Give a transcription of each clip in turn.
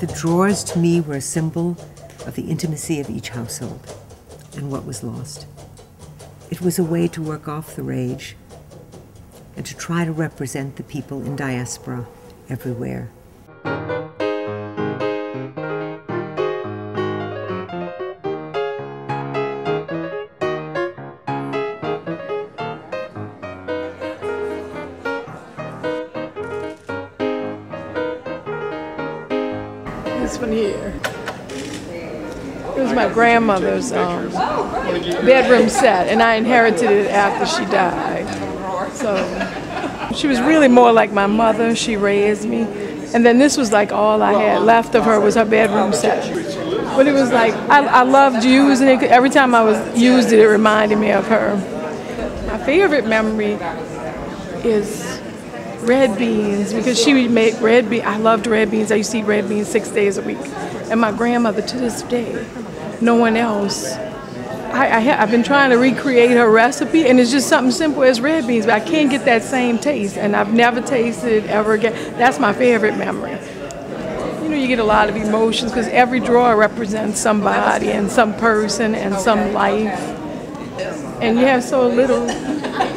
The drawers to me were a symbol of the intimacy of each household and what was lost. It was a way to work off the rage and to try to represent the people in diaspora everywhere. This one here. It was my grandmother's um, bedroom set, and I inherited it after she died. So she was really more like my mother. She raised me. And then this was like all I had left of her was her bedroom set. But it was like, I, I loved using it. Every time I was used it, it reminded me of her. My favorite memory is red beans because she would make red beans. I loved red beans. I used to eat red beans six days a week. And my grandmother, to this day, no one else. I, I have been trying to recreate her recipe, and it's just something simple as red beans, but I can't get that same taste, and I've never tasted it ever again. That's my favorite memory. You know, you get a lot of emotions because every drawer represents somebody and some person and some life, and you have so little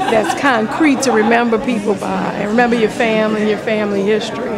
that's concrete to remember people by, and remember your family and your family history.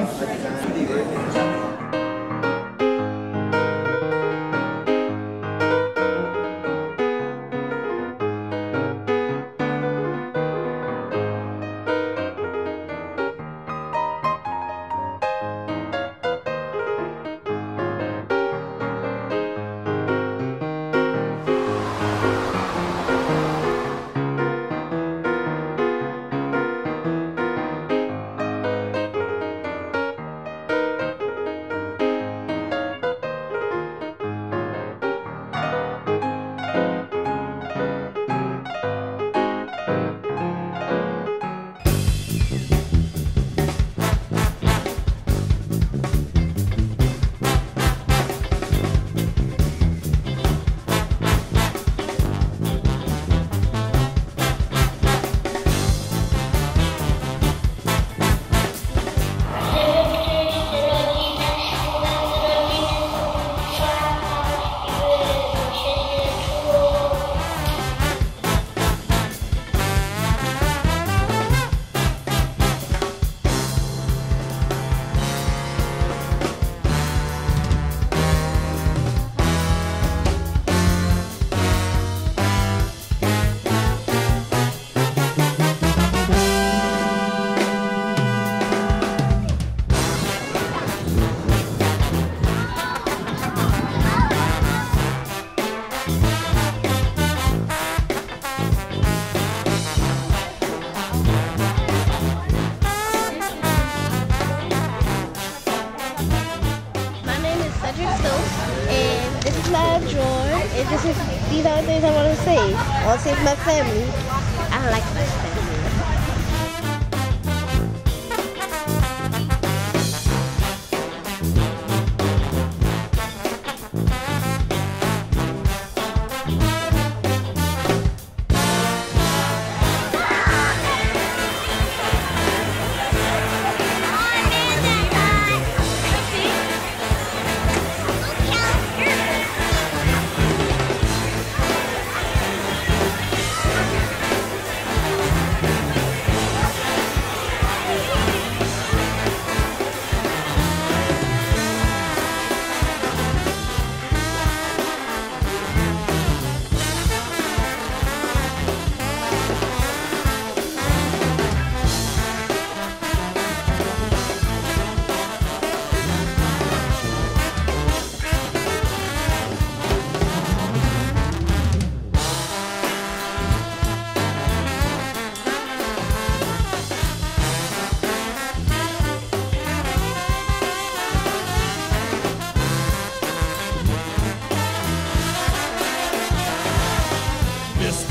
This is these are the things I want to say. I want to my family. I like my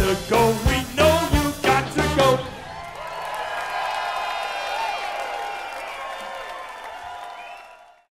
Mr. Go